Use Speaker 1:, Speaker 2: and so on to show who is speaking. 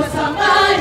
Speaker 1: Somebody.